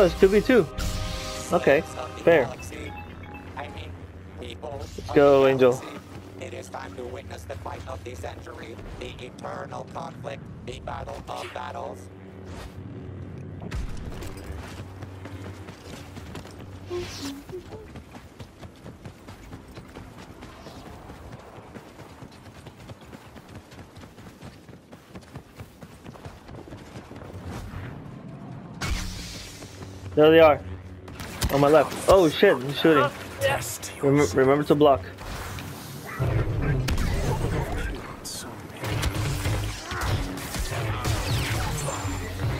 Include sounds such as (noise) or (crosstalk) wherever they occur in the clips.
Oh, it's 2v2. Okay, fair. Let's go, Angel. It is time to witness the fight of the century, the eternal conflict, the battle of battles. There they are. On my left. Oh shit, he's shooting. Rem remember to block.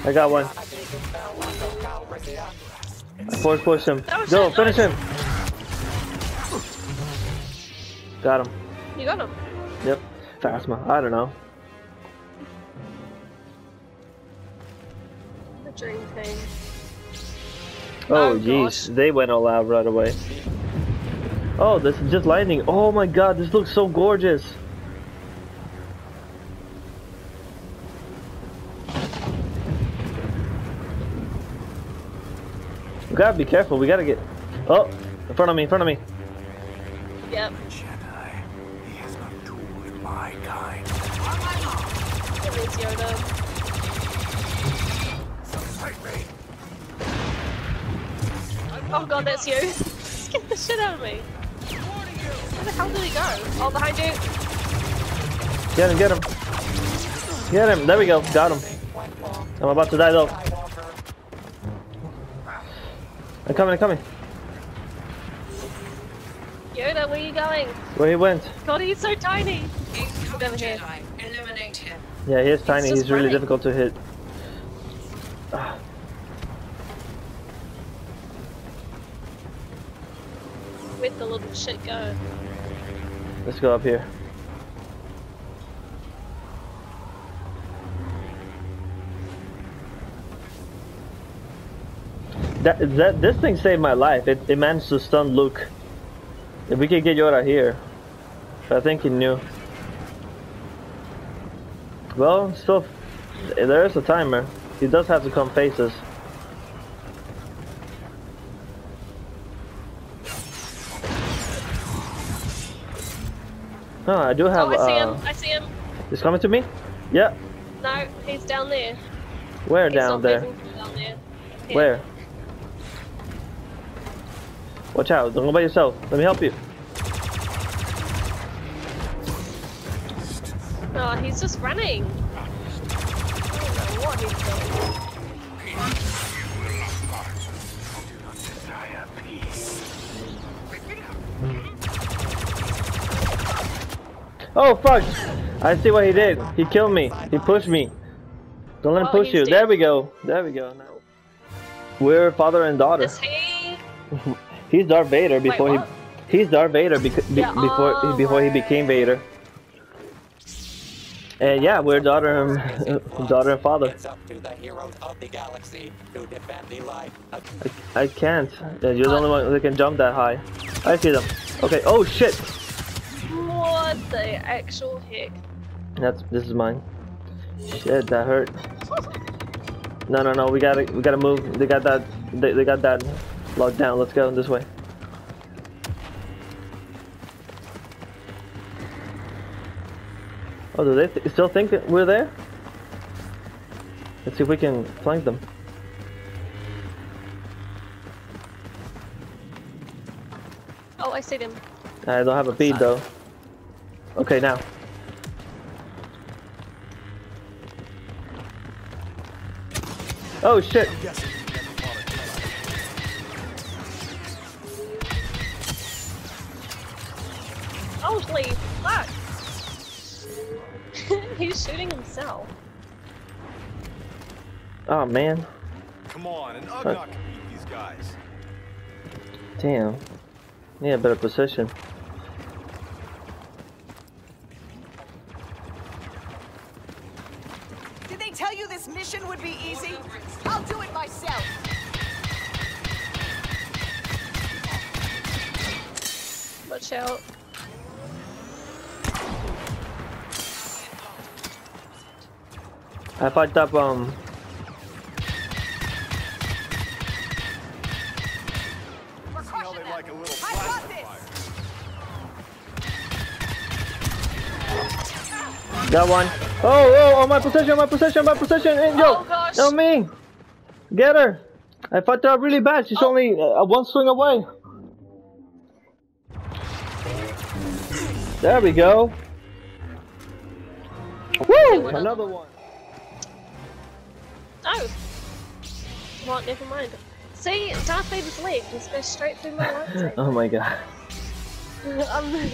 I got one. Force push him. Go, finish him. Got him. You got him. Yep. Phasma. I don't know. Oh Oh, jeez, gosh. they went all out right away. Oh, this is just lightning. Oh my god, this looks so gorgeous. We gotta be careful. We gotta get. Oh, in front of me, in front of me. Yep. Jedi. He has not my kind. It is Yoda. Oh god, that's you. (laughs) Scared the shit out of me. Where the hell did he go? Oh, behind you. Get him, get him. Get him. There we go. Got him. I'm about to die though. I'm coming, I'm coming. Yoda, where are you going? Where he went? God, he's so tiny. Incoming Over here. Eliminate him. Yeah, he is tiny. just He's really difficult to hit. Ah. Where'd the little shit go? Let's go up here. That, that this thing saved my life. It, it managed to stun Luke. If we could get Yoda here, I think he knew. Well, still, there is a timer. He does have to come faces. Oh, I do have. Oh, I see uh, him. I see him. He's coming to me? Yeah. No, he's down there. Where He's down there? Down there. Here. Where? Watch out, don't go by yourself. Let me help you. Oh, he's just running. I don't know what he's doing. Oh fuck! I see what he did. He killed me. He pushed me. Don't let him Oh, push you. There we go. There we go. Now. We're father and daughter. He? (laughs) He's Darth Vader before what? he. He's Darth Vader beca- be- Yeah, before oh, before he became Vader. And yeah, we're daughter and daughter and father. It's up to the heroes of the galaxy to defend the life of I, I can't. Uh, You're the only one that can jump that high. I see them. Okay. Oh shit! What the actual heck? That's this is mine. Shit, that hurt. No, no, no. We gotta, we gotta move. They got that. They, they got that locked down. Let's go this way. Oh, do they th still think that we're there? Let's see if we can flank them. Oh, I see them. I don't have a bead though. Okay, now. Oh shit! Holy fuck! (laughs) he's shooting himself. Oh man, Come on, an Ugnaught can beat these guys. damn. Yeah, better position. mission would be easy? I'll do it myself. Watch out. I fucked up, um... Like Got one. Oh, oh, oh, my position, my position, my position. Yo, Oh, gosh. no me. Get her. I fucked her up really bad. She's only uh, one swing away. There we go. Woo! Another one. Oh. What? Never mind. See, Darth Vader's leg just goes straight through my (laughs) lightsaber. Oh my god. (laughs) um,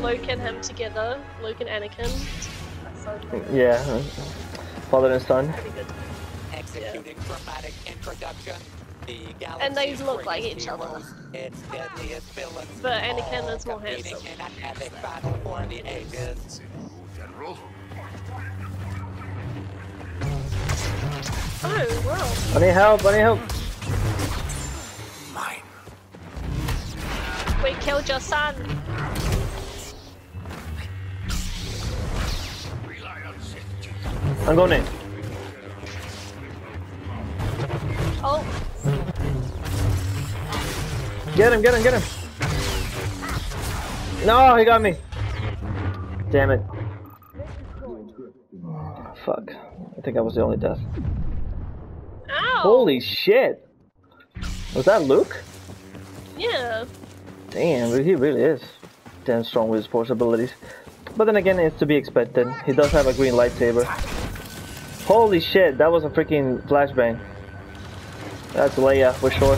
Luke and him together. Luke and Anakin. So. Yeah. Father and son. Pretty good. Executing dramatic introduction. The And they look like greatest each other. Its deadliest villains. But Anakin all is more handsome. in an epic battle for the ages. General. Oh, wow. I need help, I need help. Mine. We killed your son. I'm going in. Oh, Get him, get him, get him. No, he got me. Damn it. Fuck. I think I was the only death. ow. Holy shit. Was that Luke? Yeah. Damn, he really is damn strong with his force abilities. But then again, it's to be expected. He does have a green lightsaber. Holy shit, that was a freaking flashbang. That's Leia for sure.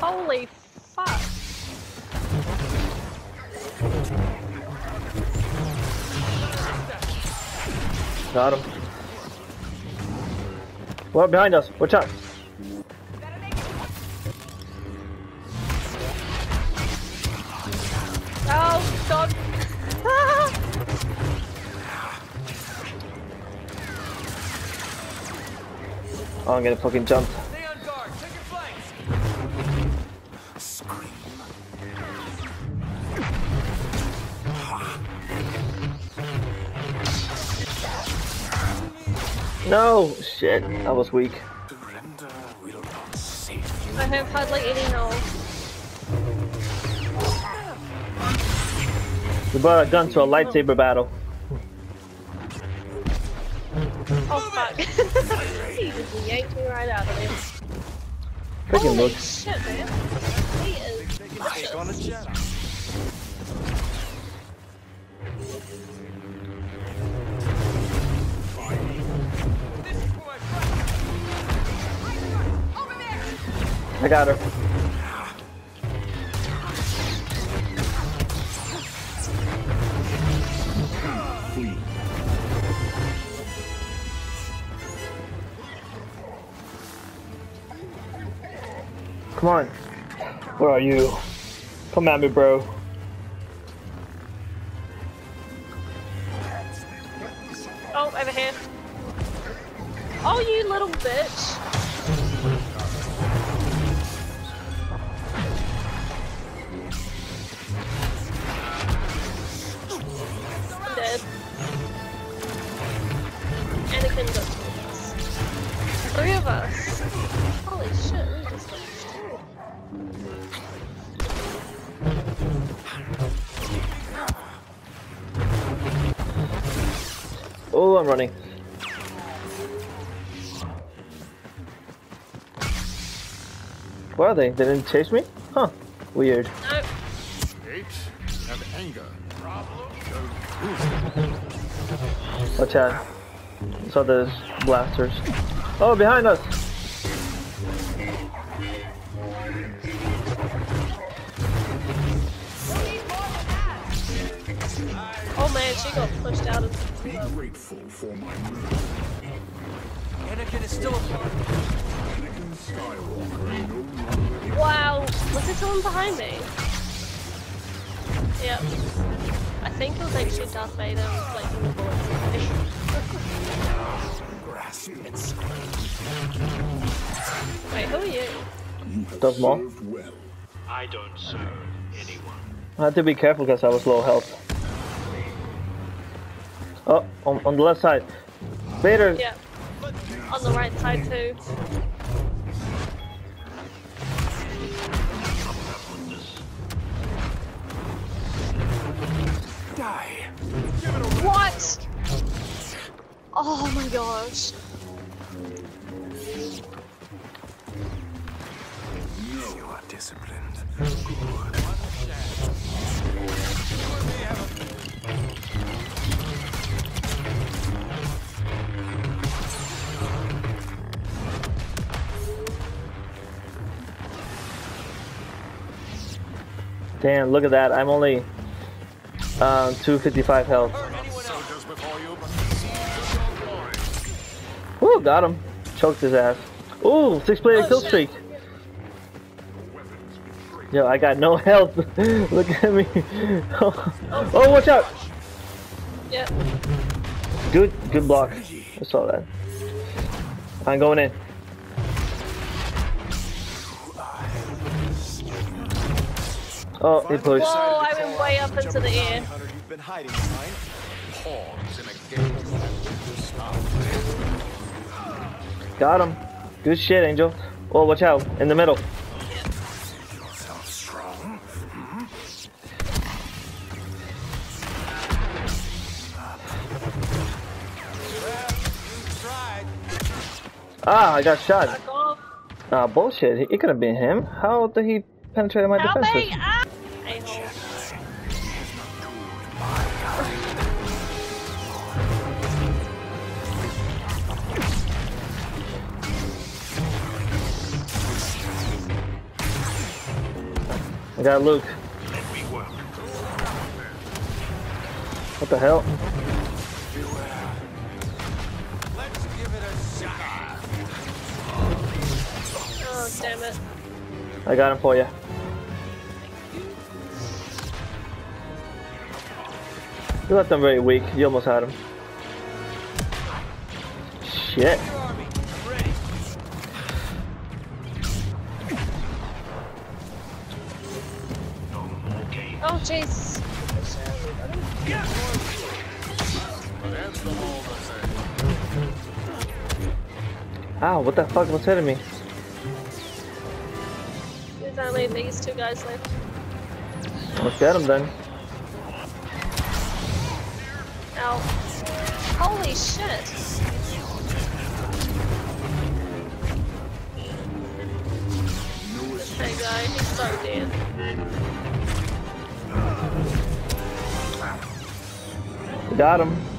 Holy fuck. Got him. Well, behind us. Watch out. Oh, God. Ah! Oh, I'm gonna fucking jump. Stay on guard. Check your flanks. Scream. No! Shit, that was weak. Surrender will not save you. I have hardly any health. We brought a gun to a lightsaber battle. Oh, fuck. (laughs) he just yanked me right out of there. Freaking Luke. shit, man. He is Take on a Jedi. This is for my friend. I got her. Where are you? Come at me, bro. Oh, over here. Oh, you little bitch. Oh, I'm running. Where are they? They didn't chase me? Huh. Weird. No, Hate and anger. Watch out. Saw those blasters. Oh, behind us! oh man, she got pushed out of Be grateful for my murder. Anakin is still alive. Anakin Skywalker no longer Wow, was there someone behind me? Yep. I think it was actually Darth Vader flanking the bullets away. grasp. Wait, who are you? Does more. Well. I don't serve anyone. I had to be careful because I was low health. Oh, on, on the left side. Vader. Yeah. On the right side too. Die. What? Oh my gosh. You are disciplined. Damn, look at that. I'm only um, 255 health. Soldiers before you, but Ooh, got him. Choked his ass. Ooh, six player Oh, kill streak. Yo, I got no (laughs) health. look at me. (laughs) oh, watch out. Yep. Good, good block. I saw that. I'm going in. Oh, he pushed. Whoa, I went way up into the air. You've been hiding behind. pawns in a game. Got him. Good shit, Angel. Oh, watch out. In the middle. Yourself strong. Tried. Ah, I got shot. Ah, bullshit. It could have been him. How did he penetrate my Help me! defenses? I got Luke. What the hell? Let's give it a shot. Oh, damn it. I got him for you. You left them very weak. You almost had him. Shit. Oh, Jesus. Ow, what the fuck was hitting me? There's only these two guys left. Let's get him then. Ow. Holy shit. Big guy, he's so dead. Got him.